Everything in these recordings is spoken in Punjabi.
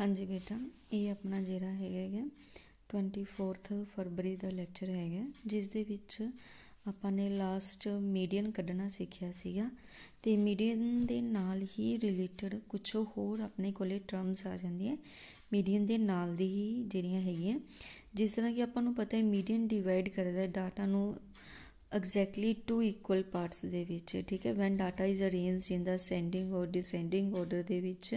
ਹਾਂਜੀ ਬੇਟਾ, ਇਹ ਆਪਣਾ ਜਿਹੜਾ ਹੈਗਾ ਹੈ 24th ਫਰਵਰੀ ਦਾ ਲੈਕਚਰ ਹੈਗਾ, ਜਿਸ ਦੇ ਵਿੱਚ ਆਪਾਂ ਨੇ ਲਾਸਟ ਮੀਡੀਅਨ ਕੱਢਣਾ ਸਿੱਖਿਆ ਸੀਗਾ ਤੇ ਮੀਡੀਅਨ ਦੇ ਨਾਲ ਹੀ ਰਿਲੇਟਡ ਕੁਝ ਹੋਰ ਆਪਣੇ ਕੋਲੇ ਟਰਮਸ ਆ ਜਾਂਦੀਆਂ। ਮੀਡੀਅਨ ਦੇ ਨਾਲ ਦੀ ਹੀ ਜਿਹੜੀਆਂ ਹੈਗੀਆਂ, ਜਿਸ ਤਰ੍ਹਾਂ ਕਿ ਆਪਾਂ ਨੂੰ ਪਤਾ ਹੈ ਮੀਡੀਅਨ ਡਿਵਾਈਡ ਕਰਦਾ ਡਾਟਾ ਨੂੰ ਐਗਜ਼ੈਕਟਲੀ ਟੂ ਇਕੁਅਲ ਪਾਰਟਸ ਦੇ ਵਿੱਚ, ਠੀਕ ਹੈ when data is arranged in the ascending or descending order ਦੇ ਵਿੱਚ।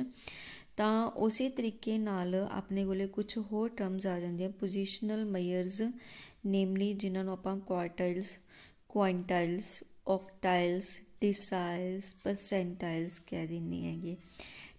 ਤਾਂ ਉਸੇ ਤਰੀਕੇ ਨਾਲ ਆਪਣੇ ਕੋਲੇ ਕੁਝ ਹੋਰ ਟਰਮਸ ਆ ਜਾਂਦੀਆਂ ਪੋਜੀਸ਼ਨਲ ਮੇਜਰਸ ਨੇਮਲੀ ਜਿਨ੍ਹਾਂ ਨੂੰ ਆਪਾਂ ਕੁਆਰਟਾਈਲਸ ਕੁਆਇੰਟਾਈਲਸ ਆਕਟਾਈਲਸ ਡਿਸਾਈਲਸ ਪਰਸੈਂਟਾਈਲਸ ਕਹਿ ਦਿੰਦੇ ਹੈਗੇ।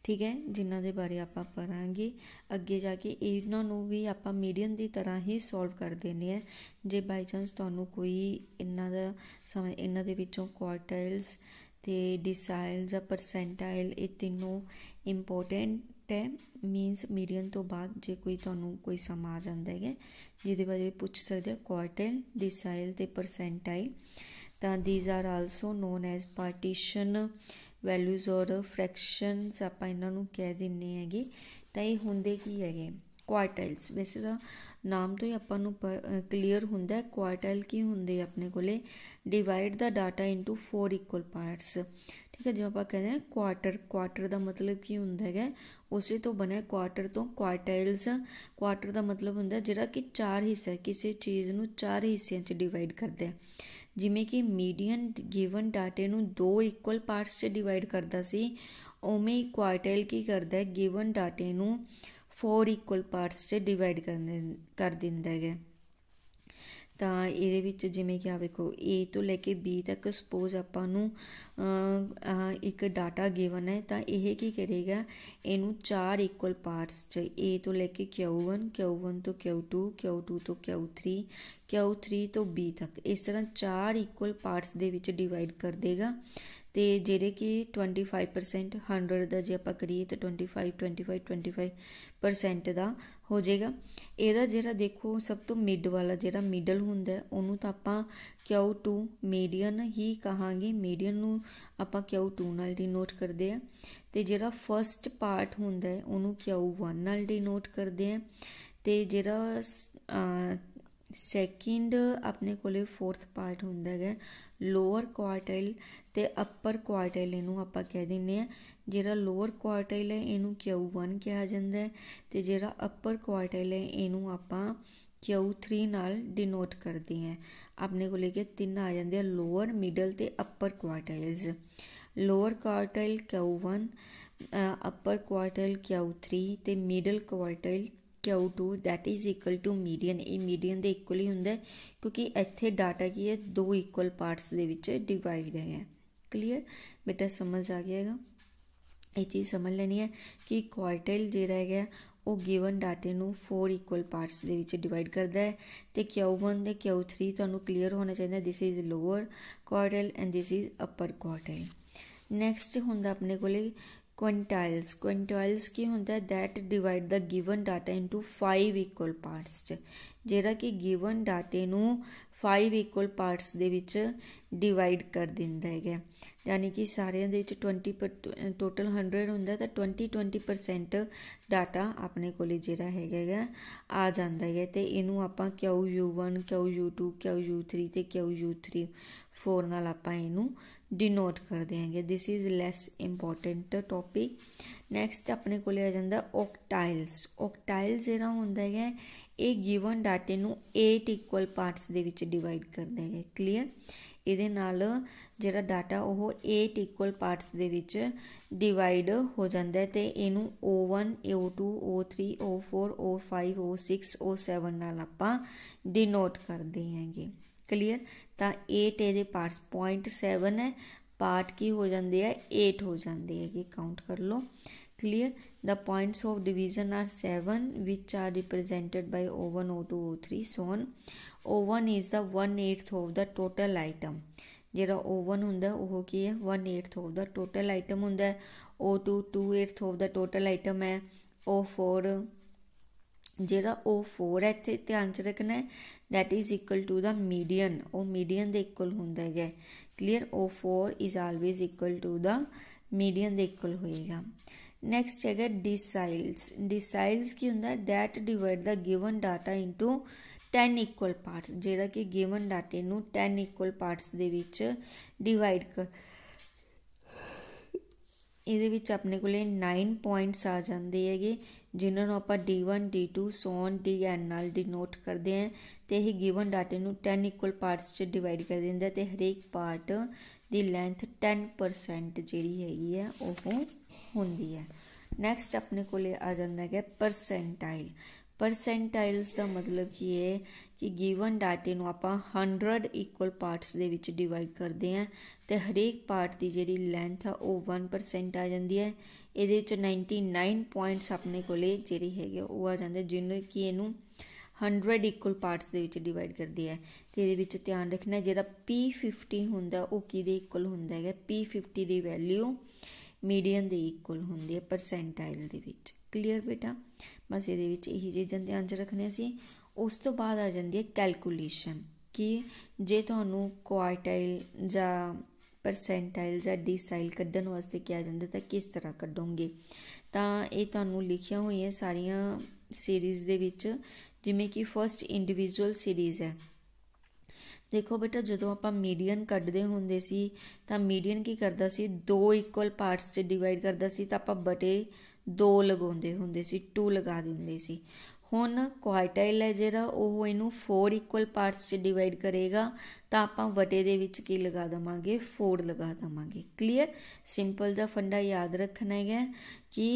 ਠੀਕ ਹੈ, ਜਿਨ੍ਹਾਂ ਦੇ ਬਾਰੇ ਆਪਾਂ ਪੜਾਂਗੇ ਅੱਗੇ ਜਾ ਕੇ ਇਹਨਾਂ ਨੂੰ ਵੀ ਆਪਾਂ ਮੀਡੀਅਨ ਦੀ ਤਰ੍ਹਾਂ ਹੀ ਸੋਲਵ ਕਰ ਦੇਣੇ ਆ ਜੇ ਬਾਈ ਚਾਂਸ ਤੁਹਾਨੂੰ ਕੋਈ ਇਹਨਾਂ ਦਾ ਸਮਝ, ਇਹਨਾਂ ਦੇ ਵਿੱਚੋਂ ਕੁਆਰਟਾਈਲਸ ਤੇ ਡਿਸਾਈਲ ਜਾਂ ਪਰਸੈਂਟਾਈਲ ਇਹ ਤਿੰਨੋਂ ਇੰਪੋਰਟੈਂਟ ਹੈ ਮੀਨਸ ਮੀਡੀਅਨ ਤੋਂ ਬਾਅਦ ਜੇ ਕੋਈ ਤੁਹਾਨੂੰ ਕੋਈ ਸਮ ਆ ਜਾਂਦਾ ਹੈ ਜਿਹਦੇ ਬਾਰੇ ਪੁੱਛ ਸਕਦੇ ਆ ਕੁਆਰਟਾਈਲ ਡਿਸਾਈਲ ਤੇ ਪਰਸੈਂਟਾਈਲ ਤਾਂ these are also known as partition values or fractions ਆਪਾਂ ਇਹਨਾਂ ਨੂੰ ਕਹਿ ਦਿੰਨੇ ਹੈਗੇ। ਤਾਂ ਇਹ ਹੁੰਦੇ ਕੀ ਹੈਗੇ? ਕੁਆਰਟਾਈਲਸ ਵੈਸੇ ਤਾਂ ਨਾਮ ਤੋਂ ਹੀ ਆਪਾਂ ਨੂੰ ਕਲੀਅਰ ਹੁੰਦਾ ਹੈ ਕੁਆਰਟਾਈਲ ਕੀ ਹੁੰਦੇ ਆਪਣੇ ਕੋਲੇ? Divide the data into four equal parts ਠੀਕ ਹੈ, ਜਿਵੇਂ ਆਪਾਂ ਕਹਿੰਦੇ ਹਾਂ ਕੁਆਟਰ ਕੁਆਟਰ ਦਾ ਮਤਲਬ ਕੀ ਹੁੰਦਾ ਹੈਗਾ? ਉਸੇ ਤੋਂ ਬਣਿਆ ਕੁਆਟਰ ਤੋਂ ਕੁਆਰਟਾਈਲਸ ਕੁਆਟਰ ਦਾ ਮਤਲਬ ਹੁੰਦਾ ਜਿਹੜਾ ਕਿ ਚਾਰ ਹਿੱਸਾ ਕਿਸੇ ਚੀਜ਼ ਨੂੰ ਚਾਰ ਹਿੱਸਿਆਂ 'ਚ ਡਿਵਾਈਡ ਕਰਦਾ ਹੈ। ਜਿਵੇਂ ਕਿ ਮੀਡੀਅਨ ਗਿਵਨ ਡਾਟੇ ਨੂੰ ਦੋ ਇਕੁਅਲ ਪਾਰਟਸ 'ਚ ਡਿਵਾਈਡ ਕਰਦਾ ਸੀ, ਉਵੇਂ ਹੀ ਕੁਆਰਟਾਈਲ ਕੀ ਕਰਦਾ ਹੈ ਗਿਵਨ ਡਾਟੇ ਨੂੰ ਫੋਰ ਇਕੁਅਲ ਪਾਰਟਸ 'ਚ ਡਿਵਾਈਡ ਕਰ ਦਿੰਦਾ ਹੈ ਤਾਂ ਇਹਦੇ ਵਿੱਚ ਜਿਵੇਂ ਕਿ ਆ ਵੇਖੋ, A ਤੋਂ ਲੈ ਕੇ B ਤੱਕ ਸਪੋਜ਼ ਆਪਾਂ ਨੂੰ ਇੱਕ ਡਾਟਾ ਗਿਵਨ ਹੈ, ਤਾਂ ਇਹ ਕੀ ਕਰੇਗਾ? ਇਹਨੂੰ ਚਾਰ ਇਕੁਅਲ ਪਾਰਟਸ 'ਚ, A ਤੋਂ ਲੈ ਕੇ Q1 Q1 ਤੋਂ Q2 Q2 ਤੋਂ Q3 Q3 ਤੋਂ B ਤੱਕ। ਇਸ ਤਰ੍ਹਾਂ ਚਾਰ ਇਕੁਅਲ ਪਾਰਟਸ ਦੇ ਵਿੱਚ ਡਿਵਾਈਡ ਕਰ ਦੇਗਾ। ਤੇ ਜਿਹੜੇ ਕਿ 25% 100 ਦਾ ਜੇ ਆਪਾਂ ਕਰੀਏ ਤਾਂ 25 25 25% ਦਾ ਹੋ ਜਾਏਗਾ। ਇਹਦਾ ਜਿਹੜਾ ਦੇਖੋ, ਸਭ ਤੋਂ ਮਿਡ ਵਾਲਾ ਜਿਹੜਾ ਮਿਡਲ ਹੁੰਦਾ ਉਹਨੂੰ ਤਾਂ ਆਪਾਂ ਕਿਉ ਟੂ ਮੀਡੀਅਨ ਹੀ ਕਹਾਂਗੇ। ਮੀਡੀਅਨ ਨੂੰ ਆਪਾਂ ਕਿਉ ਟੂ ਨਾਲ ਡਿਨੋਟ ਕਰਦੇ ਆ ਤੇ ਜਿਹੜਾ ਫਰਸਟ ਪਾਰਟ ਹੁੰਦਾ ਉਹਨੂੰ Q1 ਨਾਲ ਡਿਨੋਟ ਕਰਦੇ ਆ ਤੇ ਜਿਹੜਾ ਸੈਕਿੰਡ ਆਪਣੇ ਕੋਲੇ ਫੋਰਥ ਪਾਰਟ ਹੁੰਦਾ ਹੈ ਲੋਅਰ ਕੁਆਰਟਾਈਲ ਤੇ ਅਪਰ ਕੁਆਰਟਾਈਲ ਇਹਨੂੰ ਆਪਾਂ ਕਹਿ ਦਿੰਨੇ ਆ ਜਿਹੜਾ ਲੋਅਰ ਕੁਆਰਟਾਈਲ ਹੈ, ਇਹਨੂੰ Q1 ਕਿਹਾ ਜਾਂਦਾ ਹੈ ਤੇ ਜਿਹੜਾ ਅਪਰ ਕੁਆਰਟਾਈਲ ਹੈ, ਇਹਨੂੰ ਆਪਾਂ Q3 ਨਾਲ ਡਿਨੋਟ ਕਰਦੇ ਹਾਂ। ਆਪਣੇ ਕੋਲ ਕਿ ਤਿੰਨ ਆ ਜਾਂਦੇ ਆ ਲੋਅਰ ਮਿਡਲ ਤੇ upper quartiles lower quartile Q1 upper quartile Q3 ਤੇ middle quartile Q2 that is equal to median ਇਹ median ਦੇ ਇਕੁਅਲ ਹੀ ਹੁੰਦਾ ਕਿਉਂਕਿ ਇੱਥੇ ਡਾਟਾ ਕੀ ਹੈ, ਦੋ ਇਕੁਅਲ ਪਾਰਟਸ ਦੇ ਵਿੱਚ ਡਿਵਾਈਡ ਹੈ। ਕਲੀਅਰ ਬੇਟਾ ਸਮਝ ਆ ਗਿਆਗਾ ਇਹ ਚੀਜ਼ ਸਮਝ ਲੈਣੀ ਹੈ ਕਿ ਕੁਆਰਟਾਈਲ ਜਿਹੜਾ ਹੈਗਾ ਉਹ ਗਿਵਨ ਡਾਟੇ ਨੂੰ 4 ਇਕੁਅਲ ਪਾਰਟਸ ਦੇ ਵਿੱਚ ਡਿਵਾਈਡ ਕਰਦਾ ਹੈ ਤੇ Q1 ਤੇ Q3 ਤੁਹਾਨੂੰ ਕਲੀਅਰ ਹੋਣਾ ਚਾਹੀਦਾ this is lower quartile and this is upper quartile next ਹੁੰਦਾ ਆਪਣੇ ਕੋਲੇ quintiles quintiles ਕੀ ਹੁੰਦਾ that divide the given data into 5 equal parts ਚ ਜਿਹੜਾ ਕਿ given ਡਾਟੇ ਨੂੰ 5 ਇਕੁਅਲ ਪਾਰਟਸ ਦੇ ਵਿੱਚ ਡਿਵਾਈਡ ਕਰ ਦਿੰਦਾ ਹੈਗਾ। ਯਾਨੀ ਕਿ ਸਾਰਿਆਂ ਦੇ ਵਿੱਚ 20 ਟੋਟਲ 100 ਹੁੰਦਾ ਤਾਂ 20 20% ਡਾਟਾ ਆਪਣੇ ਕੋਲੇ ਜਿਹੜਾ ਹੈਗਾ ਹੈਗਾ, ਆ ਜਾਂਦਾ ਹੈਗਾ। ਤੇ ਇਹਨੂੰ ਆਪਾਂ QU1 QU2 QU3 ਤੇ QU3 4 ਨਾਲ ਆਪਾਂ ਇਹਨੂੰ ਡਿਨੋਟ ਕਰ ਦਿਆਂਗੇ this is less important topic next ਆਪਣੇ ਕੋਲੇ ਆ ਜਾਂਦਾ ਓਕਟਾਈਲਸ ਓਕਟਾਈਲਸ ਜਿਹੜਾ ਹੁੰਦਾ ਹੈਗਾ ਇਹ ਗਿਵਨ ਡਾਟੇ ਨੂੰ 8 ਇਕੁਅਲ ਪਾਰਟਸ ਦੇ ਵਿੱਚ ਡਿਵਾਈਡ ਕਰਦਾ ਹੈ ਕਲੀਅਰ ਇਹਦੇ ਨਾਲ ਜਿਹੜਾ ਡਾਟਾ ਉਹ 8 ਇਕੁਅਲ ਪਾਰਟਸ ਦੇ ਵਿੱਚ ਡਿਵਾਈਡ ਹੋ ਜਾਂਦਾ ਹੈ ਤੇ ਇਹਨੂੰ O1 O2 O3 O4 O5 O6 O7 ਨਾਲ ਆਪਾਂ ਡਿਨੋਟ ਕਰਦੇ ਹਾਂਗੇ ਕਲੀਅਰ ਤਾਂ 8 ਇਹਦੇ ਪਾਰਟਸ 0.7 ਹੈ ਪਾਰਟ ਕੀ ਹੋ ਜਾਂਦੇ ਆ? 8 ਹੋ ਜਾਂਦੇ ਹੈਗੇ ਕਾਊਂਟ ਕਰ ਲਓ। Clear the points of division are 7 which are represented by o1 o2 o3 so on o1 is the 1 eighth of the total item ਜਿਹੜਾ o1 ਹੁੰਦਾ ਉਹ ਕੀ ਹੈ 1 eighth of the total item ਹੁੰਦਾ ਹੈ o2 2 eighth of the total item ਹੈ o4 ਜਿਹੜਾ o4 ਹੈ ਇੱਥੇ ਧਿਆਨ ਚ ਰੱਖਣਾ ਹੈ that is equal to the median ਉਹ median ਦੇ ਇਕੁਅਲ ਹੁੰਦਾ ਹੈ clear o4 is always equal to the median ਦੇ ਇਕੁਅਲ ਹੋਏਗਾ ਨੈਕਸਟ ਹੈਗਾ ਡਿਸਾਈਲਸ ਡਿਸਾਈਲਸ ਕੀ ਹੁੰਦਾ? That divide the given data into 10 equal parts ਜਿਹੜਾ ਕਿ ਗਿਵਨ ਡਾਟੇ ਨੂੰ 10 ਇਕੁਅਲ ਪਾਰਟਸ ਦੇ ਵਿੱਚ ਡਿਵਾਈਡ ਕਰ ਇਹਦੇ ਵਿੱਚ ਆਪਣੇ ਕੋਲੇ 9 ਪੁਆਇੰਟਸ ਆ ਜਾਂਦੇ ਹੈਗੇ, ਜਿਨ੍ਹਾਂ ਨੂੰ ਆਪਾਂ D1 D2 so on on DN ਨਾਲ ਡਿਨੋਟ ਕਰਦੇ ਹਾਂ ਤੇ ਇਹ ਗਿਵਨ ਡਾਟੇ ਨੂੰ 10 ਇਕੁਅਲ ਪਾਰਟਸ 'ਚ ਡਿਵਾਈਡ ਕਰ ਦਿੰਦਾ ਤੇ ਹਰੇਕ ਪਾਰਟ ਦੀ ਲੈਂਥ 10% ਜਿਹੜੀ ਹੈਗੀ ਹੈ ਉਹ ਹੁੰਦੀ ਹੈ। ਨੈਕਸਟ ਆਪਣੇ ਕੋਲੇ ਆ ਜਾਂਦਾ ਹੈ ਪਰਸੈਂਟਾਈਲ ਪਰਸੈਂਟਾਈਲਸ ਦਾ ਮਤਲਬ ਕੀ ਹੈ ਕਿ ਗਿਵਨ ਡਾਟੇ ਨੂੰ ਆਪਾਂ 100 ਇਕੁਅਲ ਪਾਰਟਸ ਦੇ ਵਿੱਚ ਡਿਵਾਈਡ ਕਰਦੇ ਹਾਂ ਤੇ ਹਰੇਕ ਪਾਰਟ ਦੀ ਜਿਹੜੀ ਲੈਂਥ ਆ ਉਹ 1% ਆ ਜਾਂਦੀ ਹੈ। ਇਹਦੇ ਵਿੱਚ 99 ਪੁਆਇੰਟਸ ਆਪਣੇ ਕੋਲੇ ਜਿਹੜੀ ਹੈਗੇ ਉਹ ਆ ਜਾਂਦੇ ਜਿਹਨੂੰ ਕਿ ਇਹਨੂੰ 100 ਇਕੁਅਲ ਪਾਰਟਸ ਦੇ ਵਿੱਚ ਡਿਵਾਈਡ ਕਰਦੇ ਆ। ਤੇ ਇਹਦੇ ਵਿੱਚ ਧਿਆਨ ਰੱਖਣਾ ਜਿਹੜਾ P50 ਹੁੰਦਾ, ਉਹ ਕਿਹਦੇ ਇਕੁਅਲ ਹੁੰਦਾ ਹੈਗਾ? P50 ਦੀ ਵੈਲਿਊ ਮੀਡੀਅਨ ਦੇ ਇਕੁਅਲ ਹੁੰਦੀ ਹੈ ਪਰਸੈਂਟਾਈਲ ਦੇ ਵਿੱਚ। ਕਲੀਅਰ ਬੇਟਾ? ਬਸ ਇਹਦੇ ਵਿੱਚ ਇਹੀ ਚੀਜ਼ਾਂ ਧਿਆਨ 'ਚ ਰੱਖਣੀਆਂ ਸੀ ਉਸ ਤੋਂ ਬਾਅਦ ਆ ਜਾਂਦੀ ਹੈ ਕੈਲਕੂਲੇਸ਼ਨ ਕਿ ਜੇ ਤੁਹਾਨੂੰ ਕੁਆਰਟਾਈਲ ਜਾਂ ਪਰਸੈਂਟਾਈਲ ਜਾਂ ਡਿਸਾਈਲ ਕੱਢਣ ਵਾਸਤੇ ਕਿਹਾ ਜਾਂਦਾ, ਤਾਂ ਕਿਸ ਤਰ੍ਹਾਂ ਕੱਢੋਗੇ? ਤਾਂ ਇਹ ਤੁਹਾਨੂੰ ਲਿਖੀਆਂ ਹੋਈਆਂ ਸਾਰੀਆਂ ਸੀਰੀਜ਼ ਦੇ ਵਿੱਚ, ਜਿਵੇਂ ਕਿ ਫਰਸਟ ਇੰਡੀਵਿਜੂਅਲ ਸੀਰੀਜ਼ ਹੈ। ਦੇਖੋ ਬੇਟਾ, ਜਦੋਂ ਆਪਾਂ ਮੀਡੀਅਨ ਕੱਢਦੇ ਹੁੰਦੇ ਸੀ, ਤਾਂ ਮੀਡੀਅਨ ਕੀ ਕਰਦਾ ਸੀ? ਦੋ ਇਕੁਅਲ ਪਾਰਟਸ 'ਚ ਡਿਵਾਈਡ ਕਰਦਾ ਸੀ, ਤਾਂ ਆਪਾਂ ਬਟੇ ਦੋ ਲਗਾਉਂਦੇ ਹੁੰਦੇ ਸੀ 2 ਲਗਾ ਦਿੰਦੇ ਸੀ। ਹੁਣ ਕੁਆਰਟਾਈਲ ਹੈ ਜਿਹੜਾ, ਉਹ ਇਹਨੂੰ 4 ਇਕੁਅਲ ਪਾਰਟਸ 'ਚ ਡਿਵਾਈਡ ਕਰੇਗਾ, ਤਾਂ ਆਪਾਂ ਵਟੇ ਦੇ ਵਿੱਚ ਕੀ ਲਗਾ ਦਵਾਂਗੇ? 4 ਲਗਾ ਦਵਾਂਗੇ। ਕਲੀਅਰ ਸਿੰਪਲ ਜਿਹਾ ਫੰਡਾ ਯਾਦ ਰੱਖਣਾ ਹੈਗਾ ਕਿ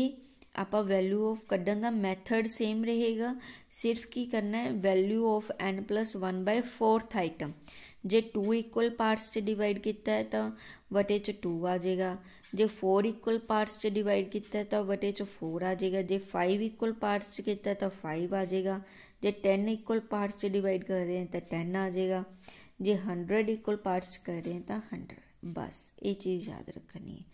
ਆਪਾਂ ਵੈਲਿਊ ਆਫ ਕੱਢਣ ਦਾ ਮੈਥਡ ਸੇਮ ਰਹੇਗਾ ਸਿਰਫ ਕੀ ਕਰਨਾ ਹੈ value of n 1 4th item ਜੇ 2 ਇਕੁਅਲ ਪਾਰਟਸ 'ਚ ਡਿਵਾਈਡ ਕੀਤਾ ਹੈ ਤਾਂ ਵਟੇ 'ਚ 2 ਆ ਜਾਏਗਾ ਜੇ 4 ਇਕੁਅਲ ਪਾਰਟਸ 'ਚ ਡਿਵਾਈਡ ਕੀਤਾ ਹੈ ਤਾਂ ਵਟੇ 'ਚ 4 ਆ ਜਾਏਗਾ ਜੇ 5 ਇਕੁਅਲ ਪਾਰਟਸ 'ਚ ਕੀਤਾ ਤਾਂ 5 ਆ ਜਾਏਗਾ ਜੇ 10 ਇਕੁਅਲ ਪਾਰਟਸ 'ਚ ਡਿਵਾਈਡ ਕਰ ਰਹੇ ਹਾਂ ਤਾਂ 10 ਆ ਜਾਏਗਾ ਜੇ 100 ਇਕੁਅਲ ਪਾਰਟਸ ਕਰ ਰਹੇ ਹਾਂ ਤਾਂ 100 ਬਸ ਇਹ ਚੀਜ਼ ਯਾਦ ਰੱਖਣੀ ਹੈ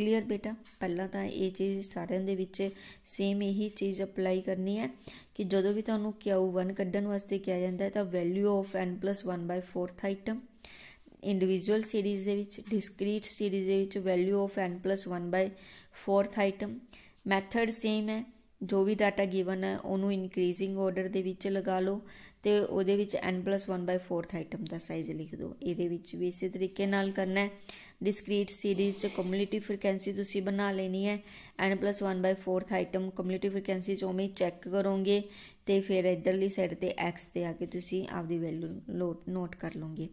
ਕਲੀਅਰ ਬੇਟਾ। ਪਹਿਲਾਂ ਤਾਂ ਇਹ ਚੀਜ਼ ਸਾਰਿਆਂ ਦੇ ਵਿੱਚ ਸੇਮ ਇਹੀ ਚੀਜ਼ ਅਪਲਾਈ ਕਰਨੀ ਹੈ ਕਿ ਜਦੋਂ ਵੀ ਤੁਹਾਨੂੰ Q1 ਕੱਢਣ ਵਾਸਤੇ ਕਿਹਾ ਜਾਂਦਾ ਹੈ ਤਾਂ value of n 1/4th item individual series ਦੇ ਵਿੱਚ ਡਿਸਕ੍ਰੀਟ ਸੀਰੀਜ਼ ਦੇ ਵਿੱਚ value of n 1/4th item method same ਹੈ। ਜੋ ਵੀ ਡਾਟਾ ਗਿਵਨ ਹੈ, ਉਹਨੂੰ ਇਨਕਰੀਜ਼ਿੰਗ ਆਰਡਰ ਦੇ ਵਿੱਚ ਲਗਾ ਲਓ। ਤੇ ਉਹਦੇ ਵਿੱਚ n 1/4th ਆਈਟਮ ਦਾ ਸਾਈਜ਼ ਲਿਖ ਦਿਓ। ਇਹਦੇ ਵਿੱਚ ਵੀ ਇਸੇ ਤਰੀਕੇ ਨਾਲ ਕਰਨਾ ਹੈ। ਡਿਸਕ੍ਰੀਟ ਸੀਰੀਜ਼ ਚ ਕਮਿਊਨਿਟੀ ਫ੍ਰੀਕੁਐਂਸੀ ਤੁਸੀਂ ਬਣਾ ਲੈਣੀ ਹੈ। n 1/4th item community frequency ਚ ਉਵੇਂ ਚੈੱਕ ਕਰੋਗੇ ਤੇ ਫਿਰ ਇਧਰਲੀ ਸਾਈਡ ਤੇ x ਤੇ ਆ ਕੇ ਤੁਸੀਂ ਆਪਦੀ ਵੈਲਿਊ ਨੋਟ ਕਰ ਲਓਗੇ।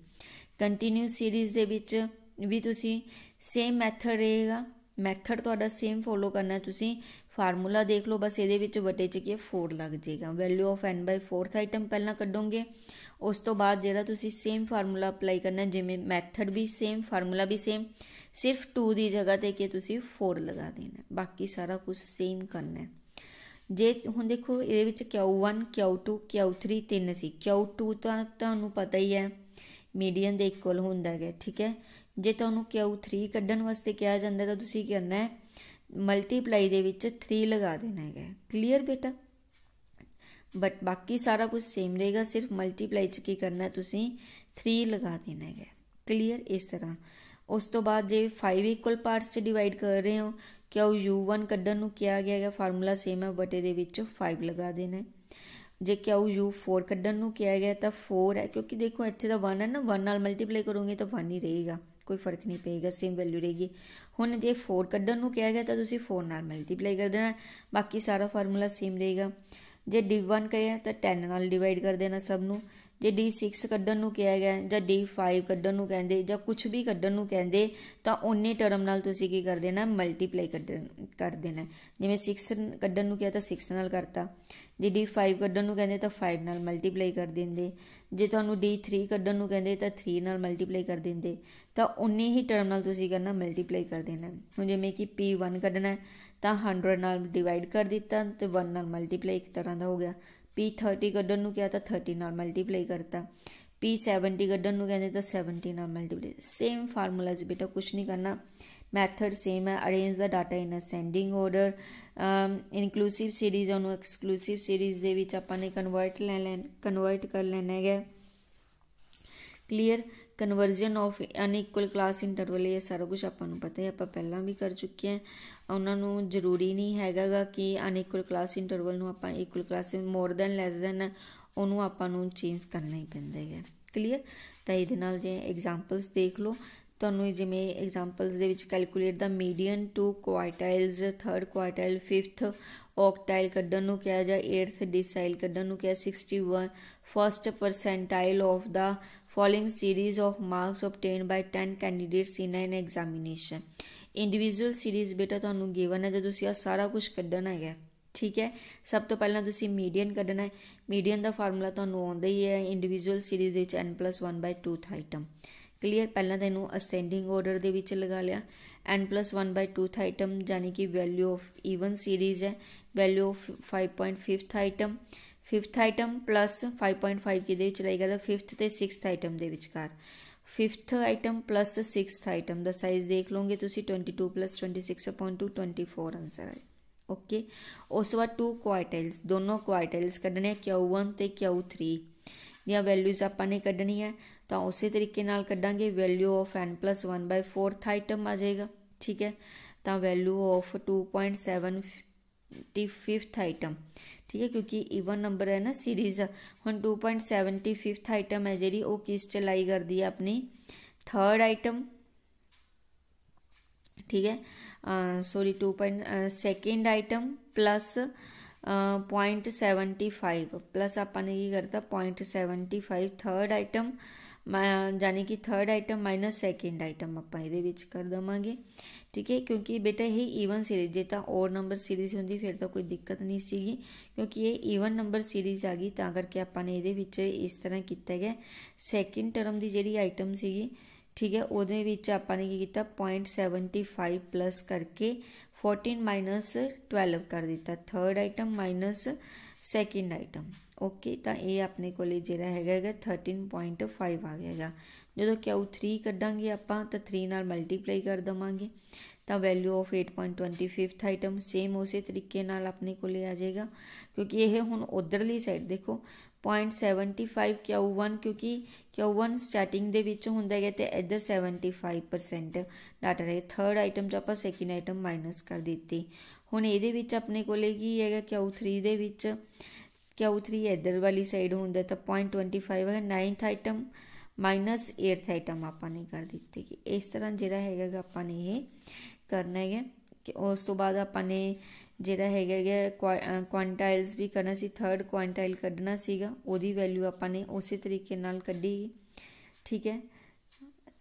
ਕੰਟੀਨਿਊ ਸੀਰੀਜ਼ ਦੇ ਵਿੱਚ ਵੀ ਤੁਸੀਂ ਸੇਮ ਮੈਥਡ ਰਹੇਗਾ। ਮੈਥਡ ਤੁਹਾਡਾ ਸੇਮ ਫੋਲੋ ਕਰਨਾ ਤੁਸੀਂ ਫਾਰਮੂਲਾ ਦੇਖ ਲਓ, ਬਸ ਇਹਦੇ ਵਿੱਚ ਵੱਡੇ ਚ ਕੀ 4 ਲੱਗ ਜਾਏਗਾ। Value of n 4th item ਪਹਿਲਾਂ ਕੱਢੋਗੇ। ਉਸ ਤੋਂ ਬਾਅਦ ਜਿਹੜਾ ਤੁਸੀਂ ਸੇਮ ਫਾਰਮੂਲਾ ਅਪਲਾਈ ਕਰਨਾ, ਜਿਵੇਂ ਮੈਥਡ ਵੀ ਸੇਮ ਫਾਰਮੂਲਾ ਵੀ ਸੇਮ ਸਿਰਫ 2 ਦੀ ਜਗ੍ਹਾ ਤੇ ਕਿ ਤੁਸੀਂ 4 ਲਗਾ ਦੇਣਾ। ਬਾਕੀ ਸਾਰਾ ਕੁਝ ਸੇਮ ਕਰਨਾ ਹੈ। ਜੇ ਹੁਣ ਦੇਖੋ, ਇਹਦੇ ਵਿੱਚ Q1 Q2 Q3 ਤਿੰਨ ਸੀ। Q2 ਤਾਂ ਤੁਹਾਨੂੰ ਪਤਾ ਹੀ ਹੈ ਮੀਡੀਅਨ ਦੇ ਇਕੁਅਲ ਹੁੰਦਾ ਹੈ ਠੀਕ ਹੈ? ਜੇ ਤੁਹਾਨੂੰ Q3 ਕੱਢਣ ਵਾਸਤੇ ਕਿਹਾ ਜਾਂਦਾ, ਤਾਂ ਤੁਸੀਂ ਕੀ ਕਰਨਾ ਹੈ ਮਲਟੀਪਲਾਈ ਦੇ ਵਿੱਚ 3 ਲਗਾ ਦੇਣਾ ਹੈਗਾ। ਕਲੀਅਰ ਬੇਟਾ? ਬਟ ਬਾਕੀ ਸਾਰਾ ਕੁਝ ਸੇਮ ਰਹੇਗਾ, ਸਿਰਫ ਮਲਟੀਪਲਾਈ ਚ ਕੀ ਕਰਨਾ, ਤੁਸੀਂ 3 ਲਗਾ ਦੇਣਾ ਹੈਗਾ। ਕਲੀਅਰ ਇਸ ਤਰ੍ਹਾਂ। ਉਸ ਤੋਂ ਬਾਅਦ ਜੇ 5 ਇਕੁਅਲ ਪਾਰਟਸ ਚ ਡਿਵਾਈਡ ਕਰ ਰਹੇ ਹੋ, ਕਿਉਂ u1 ਕੱਢਣ ਨੂੰ ਕਿਹਾ ਗਿਆ ਹੈਗਾ ਫਾਰਮੂਲਾ ਸੇਮ ਹੈ, ਬਟ ਇਹਦੇ ਵਿੱਚ 5 ਲਗਾ ਦੇਣਾ ਹੈ। ਜੇ ਕਿਉਂ u4 ਕੱਢਣ ਨੂੰ ਕਿਹਾ ਗਿਆ ਤਾਂ 4 ਹੈ, ਕਿਉਂਕਿ ਦੇਖੋ ਇੱਥੇ ਤਾਂ 1 ਹੈ ਨਾ 1 ਨਾਲ ਮਲਟੀਪਲਾਈ ਕਰੋਗੇ ਤਾਂ 1 ਹੀ ਰਹੇਗਾ। ਕੋਈ ਫ਼ਰਕ ਨਹੀਂ ਪਏਗਾ ਸੇਮ ਵੈਲਿਊ ਰਹੇਗੀ। ਹੁਣ ਜੇ 4 ਕੱਢਣ ਨੂੰ ਕਿਹਾ ਗਿਆ ਤਾਂ ਤੁਸੀਂ 4 ਨਾਲ ਮਲਟੀਪਲਾਈ ਕਰ ਦੇਣਾ, ਬਾਕੀ ਸਾਰਾ ਫਾਰਮੂਲਾ ਸੇਮ ਰਹੇਗਾ। ਜੇ d1 ਕਹੇ ਤਾਂ 10 ਨਾਲ ਡਿਵਾਈਡ ਕਰ ਦੇਣਾ ਸਭ ਨੂੰ। ਜੇ d6 ਕੱਢਣ ਨੂੰ ਕਿਹਾ ਗਿਆ, ਜਾਂ d5 ਕੱਢਣ ਨੂੰ ਕਹਿੰਦੇ, ਜਾਂ ਕੁਝ ਵੀ ਕੱਢਣ ਨੂੰ ਕਹਿੰਦੇ, ਤਾਂ ਉਨੇ ਟਰਮ ਨਾਲ ਤੁਸੀਂ ਕੀ ਕਰ ਦੇਣਾ ਮਲਟੀਪਲਾਈ ਕਰ ਦੇਣਾ ਜਿਵੇਂ 6 ਕੱਢਣ ਨੂੰ ਕਿਹਾ ਤਾਂ 6 ਨਾਲ ਕਰਤਾ। ਜੇ d5 ਕੱਢਣ ਨੂੰ ਕਹਿੰਦੇ ਤਾਂ 5 ਨਾਲ ਮਲਟੀਪਲਾਈ ਕਰ ਦਿੰਦੇ। ਜੇ ਤੁਹਾਨੂੰ d3 ਕੱਢਣ ਨੂੰ ਕਹਿੰਦੇ ਤਾਂ 3 ਨਾਲ ਮਲਟੀਪਲਾਈ ਕਰ ਦਿੰਦੇ। ਤਾਂ ਉਨੇ ਹੀ ਟਰਮ ਨਾਲ ਤੁਸੀਂ ਕਰਨਾ ਮਲਟੀਪਲਾਈ ਕਰ ਦੇਣਾ। ਹੁਣ ਜਿਵੇਂ ਕਿ p1 ਕੱਢਣਾ, ਤਾਂ 100 ਨਾਲ ਡਿਵਾਈਡ ਕਰ ਦਿੱਤਾ ਤੇ 1 ਨਾਲ ਮਲਟੀਪਲਾਈ ਇੱਕ ਤਰ੍ਹਾਂ ਦਾ ਹੋ ਗਿਆ। P30 ਕੱਢਣ ਨੂੰ ਕਿਹਾ ਤਾਂ 30 ਨਾਲ ਮਲਟੀਪਲਾਈ ਕਰਤਾ। P70 ਕੱਢਣ ਨੂੰ ਕਹਿੰਦੇ ਤਾਂ 70 ਨਾਲ ਮਲਟੀਪਲਾਈ ਸੇਮ ਫਾਰਮੂਲਾ ਫਾਰਮੂਲਾਜ਼ ਬੇਟਾ ਕੁਝ ਨਹੀਂ ਕਰਨਾ। ਮੈਥਡ ਸੇਮ ਹੈ arrange the data in ascending order inclusive series ਉਹਨੂੰ ਐਕਸਕਲੂਸਿਵ ਸੀਰੀਜ਼ ਦੇ ਵਿੱਚ ਆਪਾਂ ਨੇ ਕਨਵਰਟ ਲੈ ਲੈਣ ਕਨਵਰਟ ਕਰ ਲੈਣਾ ਹੈਗਾ। Clear conversion of unequal class interval ਇਹ ਸਾਰਾ ਕੁਝ ਆਪਾਂ ਨੂੰ ਪਤਾ ਹੈ, ਆਪਾਂ ਪਹਿਲਾਂ ਵੀ ਕਰ ਚੁੱਕੇ ਹਾਂ। ਉਹਨਾਂ ਨੂੰ ਜ਼ਰੂਰੀ ਨਹੀਂ ਹੈਗਾਗਾ ਕਿ ਅਨਇਕੁਅਲ ਕਲਾਸ ਇੰਟਰਵਲ ਨੂੰ ਆਪਾਂ equal class more than less than ਉਹਨੂੰ ਆਪਾਂ ਨੂੰ ਚੇਂਜ ਕਰਨਾ ਹੀ ਪੈਂਦਾ ਹੈ ਕਲੀਅਰ ਤਾਂ ਇਹਦੇ ਨਾਲ ਜੇ ਐਗਜ਼ਾਮਪਲਸ ਦੇਖ ਲਓ, ਤੁਹਾਨੂੰ ਜਿਵੇਂ ਐਗਜ਼ਾਮਪਲਸ ਦੇ ਵਿੱਚ calculate the median two quartiles third quartile fifth octile ਕੱਢਣ ਨੂੰ ਕਿਹਾ ਜਾਂ 8th ਡਿਸਾਈਲ ਕੱਢਣ ਨੂੰ ਕਿਹਾ 61 first percentile of the following series of marks obtained by 10 candidates in an examination. Individual series ਬੇਟਾ ਤੁਹਾਨੂੰ ਗਿਵਨ ਹੈ, ਜੇ ਤੁਸੀਂ ਆ ਸਾਰਾ ਕੁਝ ਕੱਢਣਾ ਹੈਗਾ ਠੀਕ ਹੈ? ਸਭ ਤੋਂ ਪਹਿਲਾਂ ਤੁਸੀਂ ਮੀਡੀਅਨ ਕੱਢਣਾ ਹੈ। ਮੀਡੀਅਨ ਦਾ ਫਾਰਮੂਲਾ ਤੁਹਾਨੂੰ ਆਉਂਦਾ ਹੀ ਹੈ ਇੰਡੀਵਿਜੂਅਲ ਸੀਰੀਜ਼ ਦੇ ਵਿੱਚ n+1/2th ਆਈਟਮ ਕਲੀਅਰ ਪਹਿਲਾਂ ਤਾਂ ਇਹਨੂੰ ਅਸੈਂਡਿੰਗ ਆਰਡਰ ਦੇ ਵਿੱਚ ਲਗਾ ਲਿਆ। n+1/2th ਆਈਟਮ ਜਾਨੀ ਕਿ ਵੈਲਿਊ ਆਫ ਈਵਨ ਸੀਰੀਜ਼ ਹੈ। Value of 5.5th item 5th item plus 5.5 ਕਿਦੇ ਵਿੱਚ ਰਹੇਗਾ ਤਾਂ 5th ਤੇ 6th ਆਈਟਮ ਦੇ ਵਿਚਕਾਰ 5th item plus 6th item ਦਾ ਸਾਈਜ਼ ਦੇਖ ਲਓਗੇ ਤੁਸੀਂ 22 26.2 24 ਆਨਸਰ ਹੈ ਓਕੇ ਉਸ ਤੋਂ ਬਾਅਦ ਟੂ ਕੁਆਰਟਾਈਲਸ ਦੋਨੋਂ ਕੁਆਰਟਾਈਲਸ ਕੱਢਣੇ Q1 ਤੇ Q3 ਦੀਆਂ ਵੈਲਿਊਜ਼ ਆਪਾਂ ਨੇ ਕੱਢਣੀ ਹੈ ਤਾਂ ਉਸੇ ਤਰੀਕੇ ਨਾਲ ਕੱਢਾਂਗੇ value of n 1/4th item ਆ ਜਾਏਗਾ ਠੀਕ ਹੈ ਤਾਂ ਵੈਲਿਊ ਆਫ 2.7 5th ਆਈਟਮ ਠੀਕ ਹੈ ਕਿਉਂਕਿ ਈਵਨ ਨੰਬਰ ਹੈ ਨਾ ਸੀਰੀਜ਼ ਹੁਣ 2.75th ਆਈਟਮ ਹੈ ਜਿਹੜੀ ਉਹ ਕਿਸ ਚ ਲਾਈ ਕਰਦੀ ਹੈ ਆਪਣੀ ਥਰਡ ਆਈਟਮ ਠੀਕ ਹੈ sorry 2. Second item plus 0.75 plus ਆਪਾਂ ਨੇ ਕੀ ਕਰਤਾ 0.75 ਥਰਡ ਆਈਟਮ ਜਾਨੀ ਕਿ third item minus second item ਆਪਾਂ ਇਹਦੇ ਵਿੱਚ ਕਰ ਦਵਾਂਗੇ। ਠੀਕ ਹੈ? ਕਿਉਂਕਿ ਬੇਟਾ ਇਹ ਈਵਨ ਸੀਰੀਜ਼ ਜੇ ਤਾਂ ਔਰ ਨੰਬਰ ਸੀਰੀਜ਼ ਹੁੰਦੀ, ਫਿਰ ਤਾਂ ਕੋਈ ਦਿੱਕਤ ਨਹੀਂ ਸੀਗੀ। ਕਿਉਂਕਿ ਇਹ ਈਵਨ ਨੰਬਰ ਸੀਰੀਜ਼ ਆ ਗਈ, ਤਾਂ ਕਰਕੇ ਆਪਾਂ ਨੇ ਇਹਦੇ ਵਿੱਚ ਇਸ ਤਰ੍ਹਾਂ ਕੀਤਾ ਗਿਆ। ਸੈਕਿੰਡ ਟਰਮ ਦੀ ਜਿਹੜੀ ਆਈਟਮ ਸੀਗੀ, ਠੀਕ ਹੈ? ਉਹਦੇ ਵਿੱਚ ਆਪਾਂ ਨੇ ਕੀ ਕੀਤਾ? 0.75 ਪਲੱਸ ਕਰਕੇ 14 12 ਕਰ ਦਿੱਤਾ। Third item minus second item okay ਤਾਂ ਇਹ ਆਪਣੇ ਕੋਲੇ ਜਿਹੜਾ ਹੈਗਾ 13.5 ਆ ਗਿਆ ਹੈਗਾ। ਜਦੋਂ Q3 ਕੱਢਾਂਗੇ ਆਪਾਂ, ਤਾਂ 3 ਨਾਲ ਮਲਟੀਪਲਾਈ ਕਰ ਦਵਾਂਗੇ। ਤਾਂ value of 8.25th item same ਉਸੇ ਤਰੀਕੇ ਨਾਲ ਆਪਣੇ ਕੋਲੇ ਆ ਜਾਏਗਾ। ਕਿਉਂਕਿ ਇਹ ਹੁਣ ਉਧਰਲੀ ਸਾਈਡ ਦੇਖੋ 0.75 Q1 ਕਿਉਂਕਿ Q1 ਸਟਾਰਟਿੰਗ ਦੇ ਵਿੱਚ ਹੁੰਦਾ ਹੈ ਤੇ ਇੱਧਰ 75% ਡਾਟਾ ਰਹੇ। ਥਰਡ ਆਈਟਮ ਚ ਆਪਾਂ ਸੈਕਿੰਡ ਆਈਟਮ ਮਾਈਨਸ ਕਰ ਦਿੱਤੀ। ਹੁਣ ਇਹਦੇ ਵਿੱਚ ਆਪਣੇ ਕੋਲੇ ਕੀ ਹੈਗਾ Q3 ਦੇ ਵਿੱਚ Q3 ਇੱਧਰ ਵਾਲੀ ਸਾਈਡ ਹੁੰਦਾ ਤਾਂ 0.25 ਹੈ 9th item minus 8th item ਆਪਾਂ ਨੇ ਕਰ ਦਿੱਤੀ ਕਿ ਇਸ ਤਰ੍ਹਾਂ ਜਿਹੜਾ ਹੈਗਾ ਆਪਾਂ ਨੇ ਇਹ ਕਰਨਾ ਹੈ ਕਿ ਉਸ ਤੋਂ ਬਾਅਦ ਆਪਾਂ ਨੇ ਜਿਹੜਾ ਹੈਗਾ ਕੁਆਂਟਾਈਲਸ ਵੀ ਕਰਨਾ ਸੀ ਥਰਡ ਕੁਆਂਟਾਈਲ ਕੱਢਣਾ ਸੀਗਾ ਉਹਦੀ ਵੈਲਿਊ ਆਪਾਂ ਨੇ ਉਸੇ ਤਰੀਕੇ ਨਾਲ ਕੱਢੀ ਠੀਕ ਹੈ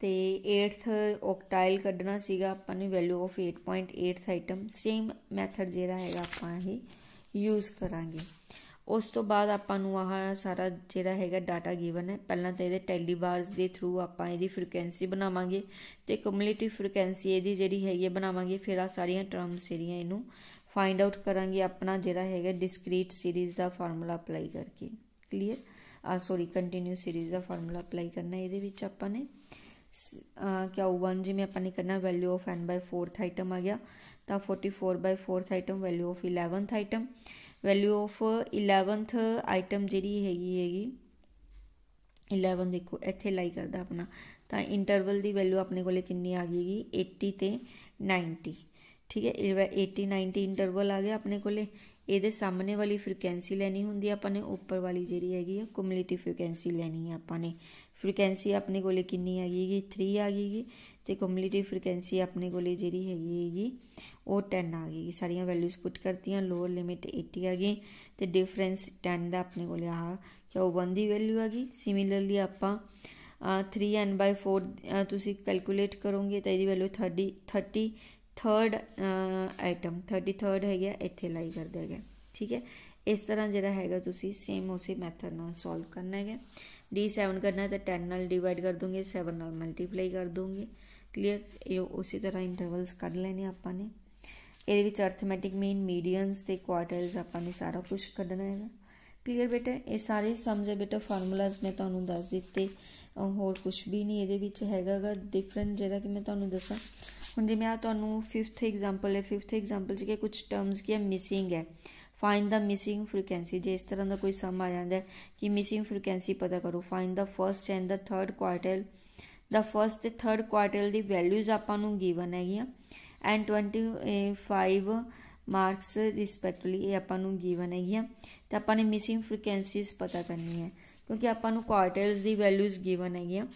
ਤੇ 8th ਓਕਟਾਈਲ ਕੱਢਣਾ ਸੀਗਾ ਆਪਾਂ ਨੇ value of 8.8th item same method ਜਿਹੜਾ ਹੈਗਾ ਆਪਾਂ ਇਹ ਯੂਜ਼ ਕਰਾਂਗੇ ਉਸ ਤੋਂ ਬਾਅਦ ਆਪਾਂ ਨੂੰ ਆਹ ਸਾਰਾ ਜਿਹੜਾ ਹੈਗਾ ਡਾਟਾ ਗਿਵਨ ਹੈ, ਪਹਿਲਾਂ ਤਾਂ ਇਹਦੇ ਟੈਲੀ ਬਾਰਸ ਦੇ ਥਰੂ ਆਪਾਂ ਇਹਦੀ ਫ੍ਰੀਕੁਐਂਸੀ ਬਣਾਵਾਂਗੇ ਤੇ ਕਮਿਊਨਿਟੀ ਫ੍ਰੀਕੁਐਂਸੀ ਇਹਦੀ ਜਿਹੜੀ ਹੈਗੀ ਬਣਾਵਾਂਗੇ, ਫਿਰ ਆ ਸਾਰੀਆਂ ਟਰਮਸ ਜਿਹੜੀਆਂ ਇਹਨੂੰ ਫਾਈਂਡ ਆਊਟ ਕਰਾਂਗੇ ਆਪਣਾ ਜਿਹੜਾ ਹੈਗਾ ਡਿਸਕ੍ਰੀਟ ਸੀਰੀਜ਼ ਦਾ ਫਾਰਮੂਲਾ ਅਪਲਾਈ ਕਰਕੇ ਕਲੀਅਰ ਆ ਸੌਰੀ ਕੰਟੀਨਿਊ ਸੀਰੀਜ਼ ਦਾ ਫਾਰਮੂਲਾ ਅਪਲਾਈ ਕਰਨਾ ਇਹਦੇ ਵਿੱਚ ਆਪਾਂ ਨੇ। ਕਿਆ 1 ਜਿਵੇਂ ਆਪਾਂ ਨੇ ਕਰਨਾ value of n 4th item ਆ ਗਿਆ। ਤਾਂ 44 4th item value of 11th item value of 11th item ਜਿਹੜੀ ਹੈਗੀ ਹੈਗੀ 11 ਦੇਖੋ, ਇੱਥੇ ਲਾਈ ਕਰਦਾ ਆਪਣਾ। ਤਾਂ ਇੰਟਰਵਲ ਦੀ ਵੈਲਿਊ ਆਪਣੇ ਕੋਲੇ ਕਿੰਨੀ ਆ ਗਈਗੀ 80 ਤੇ 90 ਠੀਕ ਹੈ 80 90 ਇੰਟਰਵਲ ਆ ਗਿਆ ਆਪਣੇ ਕੋਲੇ। ਇਹਦੇ ਸਾਹਮਣੇ ਵਾਲੀ ਫ੍ਰੀਕੁਐਂਸੀ ਲੈਣੀ ਹੁੰਦੀ ਆਪਾਂ ਨੇ, ਉੱਪਰ ਵਾਲੀ ਜਿਹੜੀ ਹੈਗੀ ਆ ਕੁਮੂਲੇਟਿਵ ਫ੍ਰੀਕੁਐਂਸੀ ਲੈਣੀ ਹੈ ਆਪਾਂ ਨੇ। ਫ੍ਰੀਕੁਐਂਸੀ ਆਪਣੇ ਕੋਲੇ ਕਿੰਨੀ ਆ ਗਈਗੀ 3 ਆ ਗਈਗੀ ਤੇ ਕਮਿਊਨਿਟੀ ਫ੍ਰੀਕੁਐਂਸੀ ਆਪਣੇ ਕੋਲੇ ਜਿਹੜੀ ਹੈਗੀ ਹੈਗੀ, ਉਹ 10 ਆ ਗਈ ਸਾਰੀਆਂ ਵੈਲਿਊਜ਼ ਪੁੱਟ ਕਰਤੀਆਂ ਲੋਅਰ ਲਿਮਿਟ 80 ਆ ਗਈ। ਤੇ ਡਿਫਰੈਂਸ 10 ਦਾ ਆਪਣੇ ਕੋਲੇ ਆ ਕਿ ਉਹ 1 ਦੀ ਵੈਲਿਊ ਆ ਗਈ। ਸਿਮਿਲਰਲੀ ਆਪਾਂ 3n/4 ਤੁਸੀਂ ਕੈਲਕੂਲੇਟ ਕਰੋਗੇ ਤਾਂ ਇਹਦੀ ਵੈਲਿਊ 30 30 ਥਰਡ ਆਈਟਮ 33rd ਹੈਗਾ ਇੱਥੇ ਲਾਈ ਕਰ ਹੈਗਾ ਠੀਕ ਹੈ? ਇਸ ਤਰ੍ਹਾਂ ਜਿਹੜਾ ਹੈਗਾ ਤੁਸੀਂ ਸੇਮ ਉਸੇ ਮੈਥਡ ਨਾਲ ਸੋਲਵ ਕਰਨਾ ਹੈਗਾ। D7 ਕਰਨਾ ਹੈ ਤਾਂ 10 ਨਾਲ ਡਿਵਾਈਡ ਕਰ ਦੋਗੇ 7 ਨਾਲ ਮਲਟੀਪਲਾਈ ਕਰ ਦੋਗੇ। ਕਲੀਅਰ ਇਹ ਉਸੇ ਤਰ੍ਹਾਂ ਇੰਟਰਵਲਸ ਕੱਢ ਲੈਣੇ ਆਪਾਂ ਨੇ। ਇਹਦੇ ਵਿੱਚ ਅਰਥਮੈਟਿਕ ਮੀਨ ਮੀਡੀਅਨਸ ਤੇ ਕੁਆਰਟਰਸ ਆਪਾਂ ਨੇ ਸਾਰਾ ਕੁਝ ਕੱਢਣਾ ਹੈਗਾ। ਕਲੀਅਰ ਬੇਟਾ? ਇਹ ਸਾਰੇ ਸਮਝੇ ਬੇਟਾ ਫਾਰਮੂਲਾਜ਼ ਮੈਂ ਤੁਹਾਨੂੰ ਦੱਸ ਦਿੱਤੇ। ਹੋਰ ਕੁਝ ਵੀ ਨਹੀਂ ਇਹਦੇ ਵਿੱਚ ਹੈਗਾਗਾ ਡਿਫਰੈਂਟ ਜਿਹੜਾ ਕਿ ਮੈਂ ਤੁਹਾਨੂੰ ਦੱਸਾਂ। ਹੁਣ ਜਿਵੇਂ ਆ ਤੁਹਾਨੂੰ 5th ਐਗਜ਼ਾਮਪਲ ਹੈ। 5th ਐਗਜ਼ਾਮਪਲ 'ਚ ਕਿ ਕੁਝ ਟਰਮਸ ਕੀ ਮਿਸਿੰਗ ਹੈ। ਫਾਈਂਡ ਦਾ ਮਿਸਿੰਗ ਫ੍ਰੀਕੁਐਂਸੀ ਜੇ ਇਸ ਤਰ੍ਹਾਂ ਦਾ ਕੋਈ ਸਮ ਆ ਜਾਂਦਾ ਹੈ ਕਿ ਮਿਸਿੰਗ ਫ੍ਰੀਕੁਐਂਸੀ ਪਤਾ ਕਰੋ। Find the first and the third quartile the first ਤੇ ਥਰਡ ਕੁਆਰਟਲ ਦੀ ਵੈਲਿਊਜ਼ ਆਪਾਂ ਨੂੰ ਗਿਵਨ ਹੈਗੀਆਂ। ਐਂਡ 25 ਮਾਰਕਸ ਰਿਸਪੈਕਟਲੀ ਇਹ ਆਪਾਂ ਨੂੰ ਗਿਵਨ ਹੈਗੀਆਂ। ਤੇ ਆਪਾਂ ਨੇ ਮਿਸਿੰਗ ਫ੍ਰੀਕੁਐਂਸੀਜ਼ ਪਤਾ ਕਰਨੀ ਹੈ। ਕਿਉਂਕਿ ਆਪਾਂ ਨੂੰ ਕੁਆਰਟਲਸ ਦੀ ਵੈਲਿਊਜ਼ ਗਿਵਨ ਹੈਗੀਆਂ।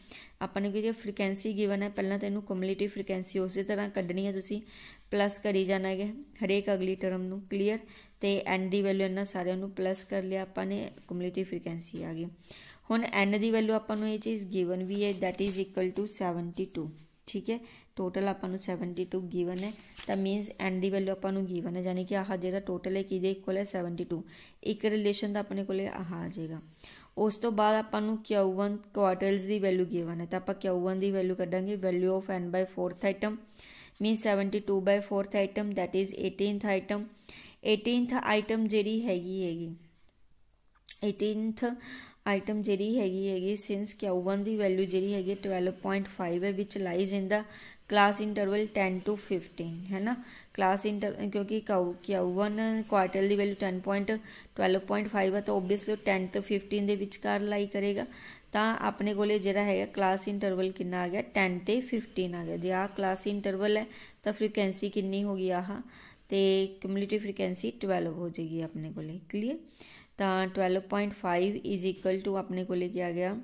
ਆਪਾਂ ਨੇ ਜਿਹੜੀ ਫ੍ਰੀਕੁਐਂਸੀ ਗਿਵਨ ਹੈ, ਪਹਿਲਾਂ ਤੈਨੂੰ ਕਮਿਊਲੇਟਿਵ ਫ੍ਰੀਕੁਐਂਸੀ ਉਸੇ ਤਰ੍ਹਾਂ ਕੱਢਣੀ ਹੈ ਤੁਸੀਂ। ਪਲੱਸ ਕਰੀ ਜਾਣਾ ਹੈ ਹਰੇਕ ਅਗਲੀ ਟਰਮ ਨੂੰ ਕਲੀਅਰ ਤੇ ਐਂਡ ਦੀ ਵੈਲਿਊ ਇਹਨਾਂ ਸਾਰਿਆਂ ਨੂੰ ਪਲੱਸ ਕਰ ਲਿਆ, ਆਪਾਂ ਨੇ ਕਮਿਊਲੇਟਿਵ ਫ੍ਰੀਕੁਐਂਸੀ ਆ ਗਈ। ਹੁਣ n ਦੀ ਵੈਲਿਊ ਆਪਾਂ ਨੂੰ ਇਹ ਚੀਜ਼ ਗਿਵਨ ਵੀ ਹੈ, that is equal to 72 ਠੀਕ ਹੈ? ਟੋਟਲ ਆਪਾਂ ਨੂੰ 72 ਗਿਵਨ ਹੈ, ਤਾਂ ਮੀਨਸ n ਦੀ ਵੈਲਿਊ ਆਪਾਂ ਨੂੰ ਗਿਵਨ ਹੈ ਯਾਨੀ ਕਿ ਆਹ ਜਿਹੜਾ ਟੋਟਲ ਹੈ ਕਿਹਦੇ ਇਕੁਅਲ ਹੈ? 72 ਇੱਕ ਰਿਲੇਸ਼ਨ ਦਾ ਆਪਣੇ ਕੋਲੇ ਆਹ ਆ ਜਾਏਗਾ। ਉਸ ਤੋਂ ਬਾਅਦ ਆਪਾਂ ਨੂੰ Q1 ਕੁਆਰਟਲਸ ਦੀ ਵੈਲਿਊ ਗਿਵਨ ਹੈ, ਤਾਂ ਆਪਾਂ Q1 ਦੀ value ਕੱਢਾਂਗੇ value of n by 4th item means 72 by 4th item that is 18th item 18th item ਜਿਹੜੀ ਹੈਗੀ ਹੈਗੀ। 18th ਆਈਟਮ ਜਿਹੜੀ ਹੈਗੀ ਹੈਗੀ ਸਿੰਸ Q1 ਦੀ ਵੈਲਿਊ ਜਿਹੜੀ ਹੈਗੀ 12.5 ਹੈ, which lies in the class interval 10 to 15 ਹੈ ਨਾ ਕਲਾਸ ਇੰਟਰ ਕਿਉਂਕਿ Q1 ਕੁਆਰਟਲ ਦੀ ਵੈਲਿਊ 10.12.5 ਹੈ, ਤਾਂ ਓਬਵੀਅਸਲੀ 10 ਤੋਂ 15 ਦੇ ਵਿਚਕਾਰ ਲਾਈ ਕਰੇਗਾ। ਤਾਂ ਆਪਣੇ ਕੋਲੇ ਜਿਹੜਾ ਹੈਗਾ ਕਲਾਸ ਇੰਟਰਵਲ ਕਿੰਨਾ ਆ ਗਿਆ? 10 ਤੇ 15 ਆ ਗਿਆ। ਜੇ ਆ ਕਲਾਸ ਇੰਟਰਵਲ ਹੈ, ਤਾਂ ਫ੍ਰੀਕੁਐਂਸੀ ਕਿੰਨੀ ਹੋ ਗਈ ਆਹ? ਤੇ ਕਿਊਮੂਲੇਟਿਵ ਫ੍ਰੀਕੁਐਂਸੀ 12 ਹੋ ਜਾਏਗੀ ਆਪਣੇ ਕੋਲੇ ਕਲੀਅਰ ਤਾਂ 12.5 ਇਜ਼ ਇਕੁਅਲ ਟੂ ਆਪਣੇ ਕੋਲੇ ਕੀ ਆ ਗਿਆ?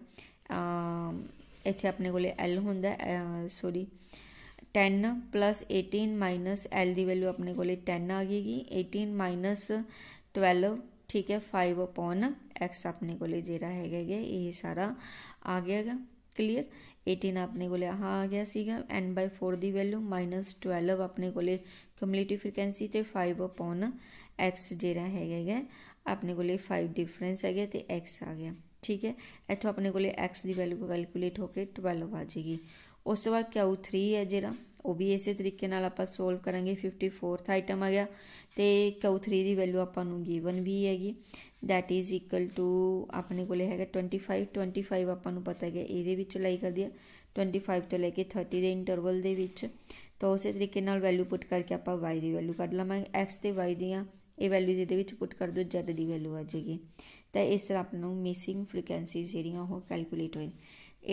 ਇੱਥੇ ਆਪਣੇ ਕੋਲੇ L ਹੁੰਦਾ ਸੌਰੀ 10 18 L ਦੀ ਵੈਲਿਊ ਆਪਣੇ ਕੋਲੇ 10 ਆ ਗਈਗੀ 18 12 ਠੀਕ ਹੈ 5 ਅਪਨ x ਆਪਣੇ ਕੋਲੇ ਜਿਹੜਾ ਹੈਗਾ ਇਹ ਸਾਰਾ ਆ ਗਿਆਗਾ ਕਲੀਅਰ 18 ਆਪਣੇ ਕੋਲੇ, ਆਹ ਆ ਗਿਆ ਸੀਗਾ, n 4 ਦੀ ਵੈਲਿਊ 12 ਆਪਣੇ ਕੋਲੇ ਕਮਿਊਨਿਟੀ ਫ੍ਰੀਕੁਐਂਸੀ ਤੇ 5 ਅਪਨ x ਜਿਹੜਾ ਹੈਗਾ ਆਪਣੇ ਕੋਲੇ 5 ਡਿਫਰੈਂਸ ਹੈਗੇ ਤੇ x ਆ ਗਿਆ, ਠੀਕ ਹੈ? ਇੱਥੋਂ ਆਪਣੇ ਕੋਲੇ x ਦੀ ਵੈਲਿਊ ਕੈਲਕੂਲੇਟ ਹੋ ਕੇ 12 ਆ ਜਾਏਗੀ। ਉਸ ਤੋਂ ਬਾਅਦ Q3 ਹੈ ਜਿਹੜਾ, ਉਹ ਵੀ ਇਸੇ ਤਰੀਕੇ ਨਾਲ ਆਪਾਂ ਸੋਲਵ ਕਰਾਂਗੇ 54th ਆਈਟਮ ਆ ਗਿਆ ਤੇ Q3 ਦੀ ਵੈਲਿਊ ਆਪਾਂ ਨੂੰ ਗਿਵਨ ਵੀ ਹੈਗੀ। That is equal to ਆਪਣੇ ਕੋਲੇ ਹੈਗਾ 25 25 ਆਪਾਂ ਨੂੰ ਪਤਾ ਹੈ ਇਹਦੇ ਵਿੱਚ ਲਾਈ ਕਰਦੀ ਹੈ 25 ਤੋਂ ਲੈ ਕੇ 30 ਦੇ ਇੰਟਰਵਲ ਦੇ ਵਿੱਚ। ਤਾਂ ਉਸੇ ਤਰੀਕੇ ਨਾਲ ਵੈਲਿਊ ਪੁੱਟ ਕਰਕੇ ਆਪਾਂ y ਦੀ ਵੈਲਿਊ ਕੱਢ ਲਵਾਂਗੇ। x ਤੇ y ਦੀਆਂ ਇਹ ਵੈਲਿਊਜ਼ ਇਹਦੇ ਵਿੱਚ ਪੁੱਟ ਕਰ ਦਿਓ, z ਦੀ ਵੈਲਿਊ ਆ ਜਾਏਗੀ। ਤਾਂ ਇਸ ਤਰ੍ਹਾਂ ਆਪਾਂ ਨੂੰ ਮਿਸਿੰਗ ਫ੍ਰੀਕੁਐਂਸੀਜ਼ ਜਿਹੜੀਆਂ ਉਹ ਕੈਲਕੂਲੇਟ ਹੋਏ।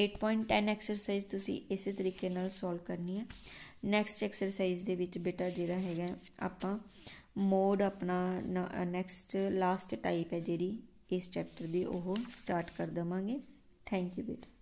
8.10 ਐਕਸਰਸਾਈਜ਼ ਤੁਸੀਂ ਇਸੇ ਤਰੀਕੇ ਨਾਲ ਸੋਲਵ ਕਰਨੀ ਹੈ ਨੈਕਸਟ ਐਕਸਰਸਾਈਜ਼ ਦੇ ਵਿੱਚ ਬੇਟਾ ਜਿਹੜਾ ਹੈਗਾ, ਆਪਾਂ ਮੋਡ ਆਪਣਾ ਨੈਕਸਟ ਲਾਸਟ ਟਾਈਪ ਹੈ ਜਿਹੜੀ ਇਸ ਚੈਪਟਰ ਦੀ, ਉਹ ਸਟਾਰਟ ਕਰ ਦਵਾਂਗੇ। ਥੈਂਕ ਯੂ ਬੇਟਾ।